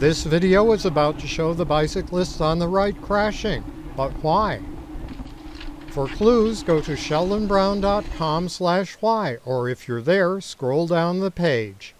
This video is about to show the bicyclists on the right crashing, but why? For clues, go to sheldonbrown.com slash why, or if you're there, scroll down the page.